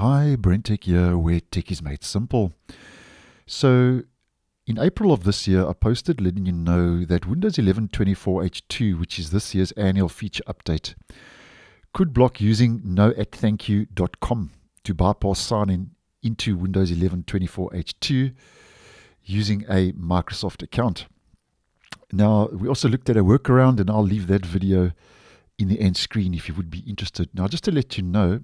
Hi, BrenTech here, where tech is made simple. So, in April of this year, I posted letting you know that Windows 11 24H2, which is this year's annual feature update, could block using no at to bypass sign in into Windows 11 24H2 using a Microsoft account. Now, we also looked at a workaround, and I'll leave that video in the end screen if you would be interested. Now, just to let you know,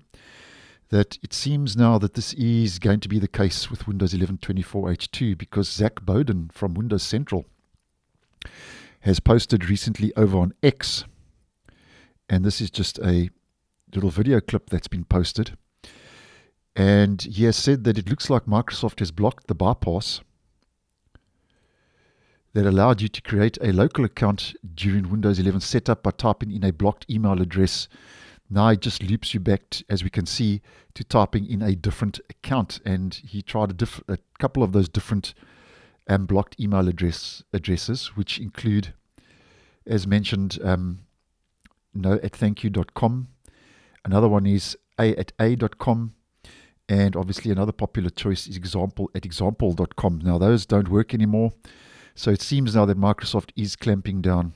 that it seems now that this is going to be the case with Windows 11 24H2 because Zac Bowden from Windows Central has posted recently over on X, and this is just a little video clip that's been posted. And he has said that it looks like Microsoft has blocked the bypass that allowed you to create a local account during Windows 11 setup by typing in a blocked email address now it just loops you back, to, as we can see, to typing in a different account. And he tried a, a couple of those different um, blocked email address addresses, which include, as mentioned, um, no at thankyou.com. Another one is a at a.com. And obviously, another popular choice is example at example.com. Now, those don't work anymore. So it seems now that Microsoft is clamping down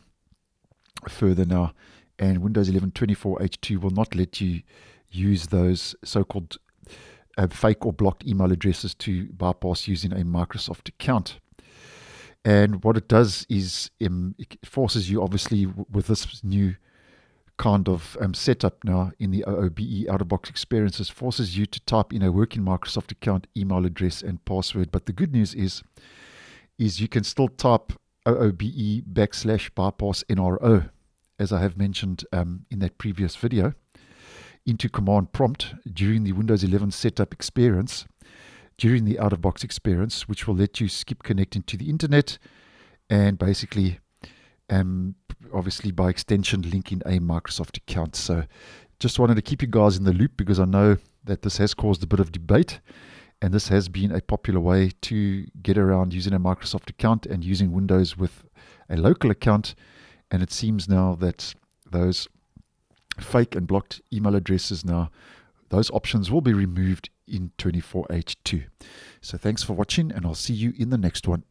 further now and Windows 11 24H2 will not let you use those so-called uh, fake or blocked email addresses to bypass using a Microsoft account. And what it does is um, it forces you, obviously, with this new kind of um, setup now in the OOBE out of box experiences, forces you to type in a working Microsoft account email address and password. But the good news is, is you can still type OOBE backslash bypass NRO as I have mentioned um, in that previous video, into command prompt during the Windows 11 setup experience, during the out of box experience, which will let you skip connecting to the internet and basically, um, obviously, by extension, linking a Microsoft account. So, just wanted to keep you guys in the loop because I know that this has caused a bit of debate. And this has been a popular way to get around using a Microsoft account and using Windows with a local account and it seems now that those fake and blocked email addresses now, those options will be removed in 24H2. So thanks for watching, and I'll see you in the next one.